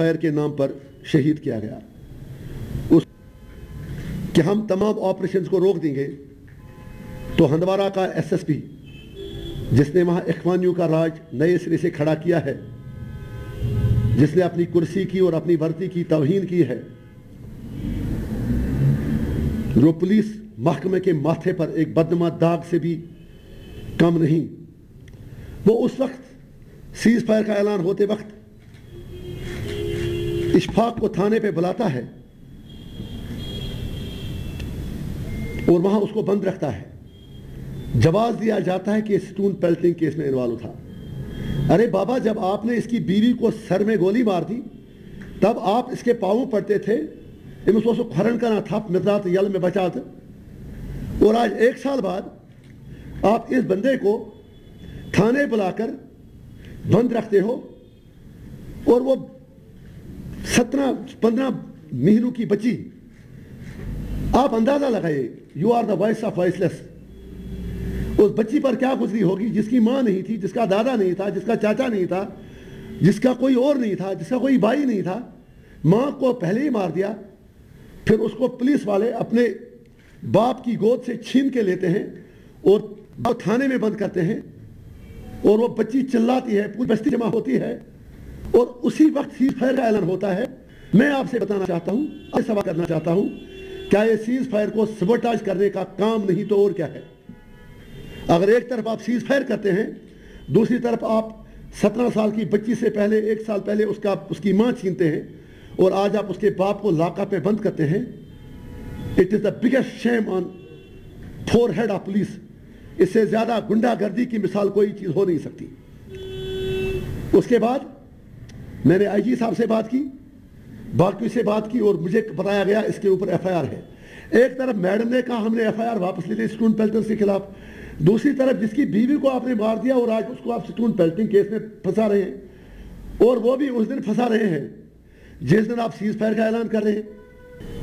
Fire کے نام پر شہید کیا گیا۔ اس کہ ہم تمام آپریشنز کو روک دیں گے، تو ہندوارہ کا ایس ایس پی جس نے وہاں اخوانیوں کا راج نئے سرے سے کھڑا کیا ہے، جس نے اپنی کرسی کی اور اپنی ورتی کی توہین کی ہے، جو پولیس محکمے کے ماتھے پر ایک بدنما داغ سے بھی کم نہیں، وہ اس وقت سیز فائر کا اعلان ہوتے وقت اشفاق کو تھانے پہ بلاتا ہے اور وہاں اس کو بند رکھتا ہے۔ جواز دیا جاتا ہے کہ سٹون پیلٹنگ کیس میں انوالو تھا۔ ارے بابا، جب آپ نے اس کی بیوی کو سر میں گولی مار دی، تب آپ اس کے پاؤں پڑتے تھے۔ امس اس کھرن کرنا تھپ مزات یل میں بچات اور آج ایک سال بعد آپ اس بندے کو تھانے بلا کر بند رکھتے ہو اور وہ سترہ، پندرہ مہینوں کی بچی۔ آپ اندازہ لگائے you are the voice of voiceless اس بچی پر کیا گزری ہوگی؟ جس کی ماں نہیں تھی، جس کا دادا نہیں تھا، جس کا چاچا نہیں تھا، جس کا کوئی اور نہیں تھا، جس کا کوئی بھائی نہیں تھا۔ ماں کو پہلے ہی مار دیا، پھر اس کو پولیس والے اپنے باپ کی گود سے چھین کے لیتے ہیں اور تھانے میں بند کرتے ہیں۔ اور وہ بچی چلاتی ہے، پوری بستی جمع ہوتی ہے۔ اور اسی وقت سیز فائر کا اعلان ہوتا ہے۔ میں آپ سے بتانا چاہتا ہوں سوال کرنا چاہتا ہوں، کیا یہ سیز فائر کو سبوٹاج کرنے کا کام نہیں تو اور کیا ہے؟ اگر ایک طرف آپ سیز فائر کرتے ہیں، دوسری طرف آپ سترہ سال کی بچی سے پہلے، ایک سال پہلے اس کا، اس کی ماں چھینتے ہیں اور آج آپ اس کے باپ کو لاکہ پہ بند کرتے ہیں۔ It is the biggest shame on for head of police اس سے زیادہ گنڈا گردی کی مثال کوئی چیز ہو نہیں سکتی۔ اس کے بعد میں نے آئی جی صاحب سے بات کی باقی سے بات کی اور مجھے بتایا گیا اس کے اوپر ایف آئی آر ہے۔ ایک طرف میڈم نے کہا ہم نے ایف آئی آر واپس لے لی تھی اسٹون پیلٹنس کے خلاف۔ دوسری طرف جس کی بیوی کو آپ نے مار دیا اور آج اس کو آپ اسٹون پیلٹنگ کیس میں پھنسا رہے ہیں اور وہ بھی اس دن پھنسا رہے ہیں۔ جس دن آپ سیز فائر کا اعلان کر رہے ہیں۔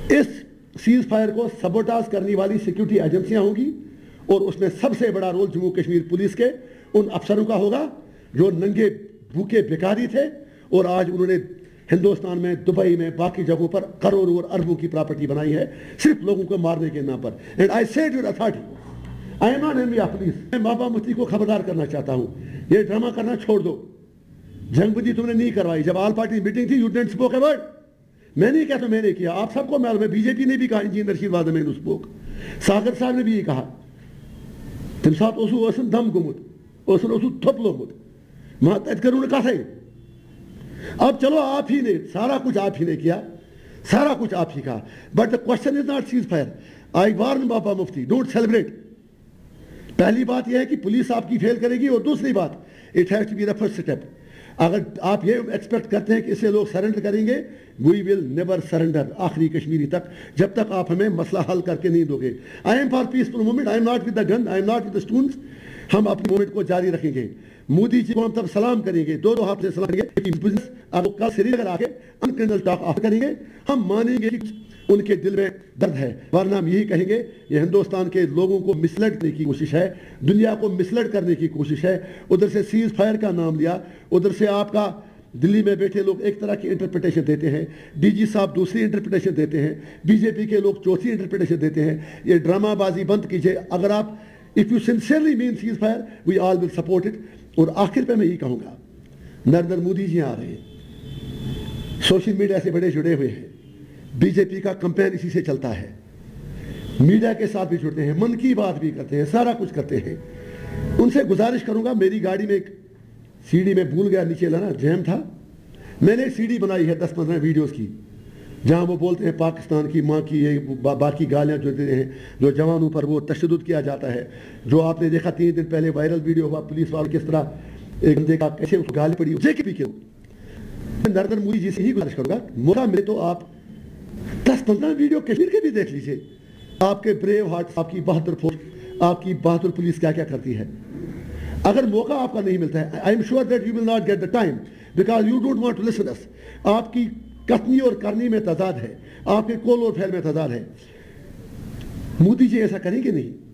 اس سیز فائر کو سبوٹاز کرنے والی سیکیورٹی ایجنسیاں ہوں گی اور اس میں سب سے بڑا رول جموں کشمیر پولیس کے ان افسروں کا ہوگا جو ننگے بھوکے بیکاری تھے۔ اور آج انہوں نے ہندوستان میں، دبئی میں، باقی جگہوں پر کروڑوں اور اربوں کی پراپرٹی بنائی ہے، صرف لوگوں کو مارنے کے نام پر۔ And I said your authority I am not envoy of police میں بابا مفتی کو خبردار کرنا چاہتا ہوں۔ یہ ڈرامہ کرنا چھوڑ دو۔ جنگ بدی تم نے نہیں کروائی۔ جب آل پارٹی میٹنگ تھی you didn't spoke a word میں نہیں کہتا، میں نے کیا۔ آپ سب کو معلوم ہے بی جے پی نے بھی کہا، انجینئر رشید وادہ میں نے ساگر صاحب نے بھی یہ کہا۔ تم سات اوسو ٲسن دم گوٚمُت ٲسن اوسو تھوٚپ لوگمُت مگر تتہِ کٔرٕو اب چلو آپ ہی نے سارا کچھ آپ ہی نے کیا، سارا کچھ آپ ہی کہا but the question is not ceasefire I warn Baba Mufti don't celebrate پہلی بات یہ ہے کہ پولیس آپ کی فیل کرے گی اور دوسری بات it has to be the first step اگر آپ یہ ایکسپیکٹ کرتے ہیں کہ اسے لوگ سرنڈر کریں گے وی ول نیور سرنڈر آخری کشمیری تک، جب تک آپ ہمیں مسئلہ حل کر کے نہیں دو گے۔ I am for peaceful movement I am not with the gun I am not with the stones ہم اپنی مومنٹ کو جاری رکھیں گے۔ مودی جی کو ہم تب سلام کریں گے۔ دو دو ہاتھ سے سلام کریں گے۔ اب کل سری نگر آ کے انکنڈل ٹاک آف کریں گے۔ ہم مانیں گے کہ ان کے دل میں درد ہے۔ ورنہ ہم یہی کہیں گے، یہ ہندوستان کے لوگوں کو مسلڈ کرنے کی کوشش ہے۔ دنیا کو مسلڈ کرنے کی کوشش ہے۔ ادھر سے سیز فائر کا نام لیا۔ ادھر سے آپ کا دلی میں بیٹھے لوگ ایک طرح کی انٹرپریٹیشن دیتے ہیں۔ ڈی جی صاحب دوسری انٹرپریٹیشن دیتے ہیں۔ بی جے پی کے لوگ چوتھی انٹرپریٹیشن دیتے ہیں۔ یہ ڈرامہ بازی بند کیجیے۔ اگر آپ if you sincerely mean ceasefire we all will support it اور آخر پہ میں یہ کہوں گا نریندر مودی جی آ رہے ہیں۔ سوشل میڈیا سے بڑے جڑے ہوئے ہیں۔ بی جے پی کا کمپین اسی سے چلتا ہے۔ میڈیا کے ساتھ بھی جڑتے ہیں، من کی بات بھی کرتے ہیں، سارا کچھ کرتے ہیں۔ ان سے گزارش کروں گا، میری گاڑی میں ایک سی ڈی میں بھول گیا، نیچے لانا جیم تھا۔ میں نے ایک سی ڈی بنائی ہے دس پندرہ ویڈیوز کی۔ جہاں وہ بولتے ہیں پاکستان کی ماں کی یہ باقی گالیاں جو دیتے ہیں، جو جوانوں پر وہ تشدد کیا جاتا ہے، جو آپ نے دیکھا تین دن پہلے وائرل ویڈیو ہوا، پولیس والوں کس طرح ایک بندے کا کیسے اس گالی پڑی، جے اسے بھی کیوں نریندر مودی جی سے ہی گزارش کروں گا، موقع ملے تو آپ دس پندرہ ویڈیو کشمیر کے بھی دیکھ لیجیے۔ آپ کے بریو ہارٹ، آپ کی بہتر فوج، آپ کی بہتر پولیس کیا کیا کرتی ہے۔ اگر موقع آپ کا نہیں ملتا ہے I am sure that you will not get the time because you don't want to listen اس آپ کی کتنی اور کرنی میں تضاد ہے، آپ کے کول اور پھیل میں تضاد ہے۔ مودی جی ایسا کریں گے نہیں۔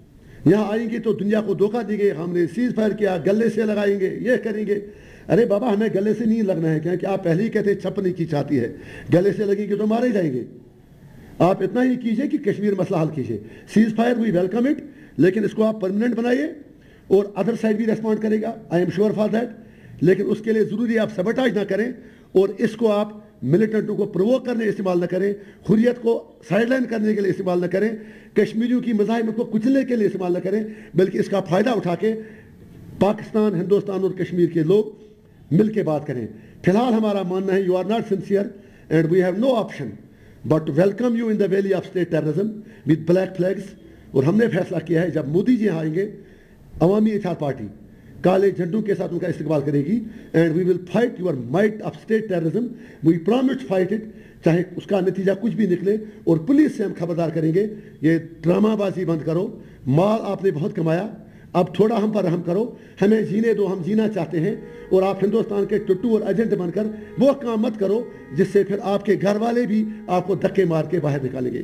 یہاں آئیں گے تو دنیا کو دھوکہ دیں گے، ہم نے سیز فائر کیا، گلے سے لگائیں گے، یہ کریں گے۔ ارے بابا، ہمیں گلے سے نہیں لگنا ہے کیا کہ آپ پہلے ہی کہتے چھپنے کی چاہتی ہے۔ گلے سے لگیں گے تو مارے جائیں گے۔ آپ اتنا ہی کیجیے کہ کشمیر مسئلہ حل کیجیے۔ Ceasefire we welcome it, لیکن اس کو آپ پرمننٹ بنائیے اور ادر سائڈ بھی ریسپونڈ کرے گا۔ I am sure for that لیکن اس کے لیے ضروری آپ سبٹاج نہ کریں اور اس کو آپ ملیٹنٹوں کو پرووک کرنے استعمال نہ کریں، حریت کو سائڈ لائن کرنے کے لیے استعمال نہ کریں، کشمیریوں کی مذاہب کو کچلنے کے لیے استعمال نہ کریں، بلکہ اس کا فائدہ اٹھا کے پاکستان، ہندوستان اور کشمیر کے لوگ مل کے بات کریں۔ فی الحال ہمارا ماننا ہے you are not sincere and we have no option but welcome you in the valley of state terrorism with black flags اور ہم نے فیصلہ کیا ہے، جب مودی جی آئیں گے، عوامی اتحاد پارٹی کالے جھنڈوں کے ساتھ ان کا استقبال کرے گی and we will fight your might of state terrorism we prompt fight it چاہے اس کا نتیجہ کچھ بھی نکلے اور پولیس سے ہم خبردار کریں گے. یہ ڈرامہ بازی بند کرو. مال آپ نے بہت کمایا. اب تھوڑا ہم پر رحم کرو. ہمیں جینے دو، ہم جینا چاہتے ہیں اور آپ ہندوستان کے ٹٹو اور ایجنٹ بن کر وہ کام مت کرو جس سے پھر آپ کے گھر والے بھی آپ کو دھکے مار کے باہر نکالیں گے۔